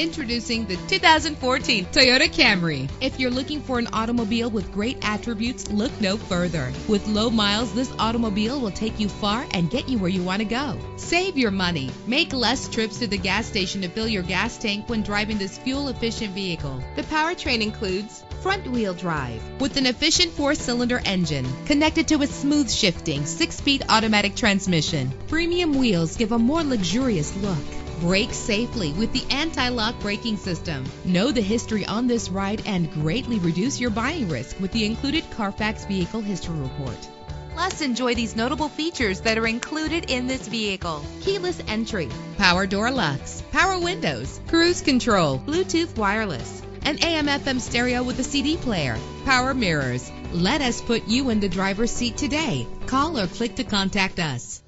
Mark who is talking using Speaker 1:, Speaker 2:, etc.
Speaker 1: Introducing the 2014 Toyota Camry. If you're looking for an automobile with great attributes, look no further. With low miles, this automobile will take you far and get you where you want to go. Save your money. Make less trips to the gas station to fill your gas tank when driving this fuel-efficient vehicle. The powertrain includes front-wheel drive with an efficient four-cylinder engine connected to a smooth shifting six-speed automatic transmission. Premium wheels give a more luxurious look. Brake safely with the anti-lock braking system. Know the history on this ride and greatly reduce your buying risk with the included Carfax Vehicle History Report. Plus, enjoy these notable features that are included in this vehicle. Keyless entry, power door locks, power windows, cruise control, Bluetooth wireless, an AM FM stereo with a CD player, power mirrors. Let us put you in the driver's seat today. Call or click to contact us.